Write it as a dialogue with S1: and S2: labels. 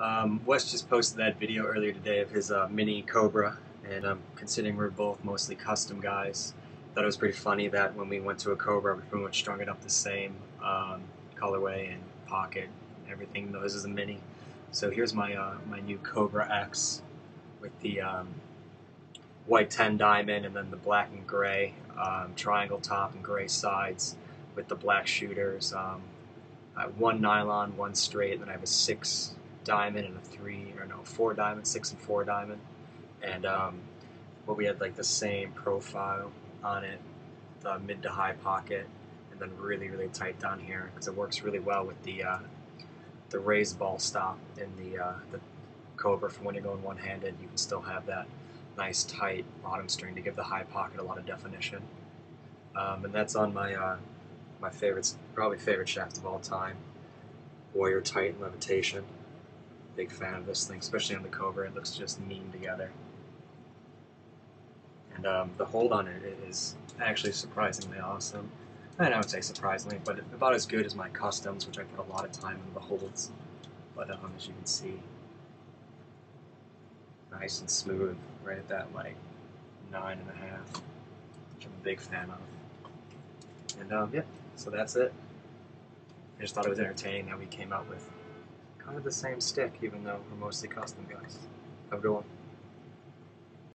S1: Um, Wes just posted that video earlier today of his uh, mini Cobra, and um, considering we're both mostly custom guys, thought it was pretty funny that when we went to a Cobra, we pretty much strung it up the same um, colorway and pocket, everything. This is a mini, so here's my uh, my new Cobra X with the um, white 10 diamond and then the black and gray um, triangle top and gray sides with the black shooters. Um, one nylon, one straight, and then I have a six diamond and a three, or no, four diamond, six and four diamond. And um, well, we had like the same profile on it, the mid to high pocket, and then really, really tight down here because it works really well with the uh, the raised ball stop in the uh, the Cobra. For when you're going one-handed, you can still have that nice tight bottom string to give the high pocket a lot of definition. Um, and that's on my uh, my favorites, probably favorite shaft of all time, Warrior Titan Levitation. Big fan of this thing, especially on the Cobra. It looks just mean together. And um, the hold on it is actually surprisingly awesome. And I would say surprisingly, but about as good as my customs, which I put a lot of time into the holds. But um, as you can see, nice and smooth, right at that like nine and a half, which I'm a big fan of. And um, yeah, so that's it. I just thought it was entertaining that we came out with kind of the same stick, even though we're mostly custom guys. Have a good one.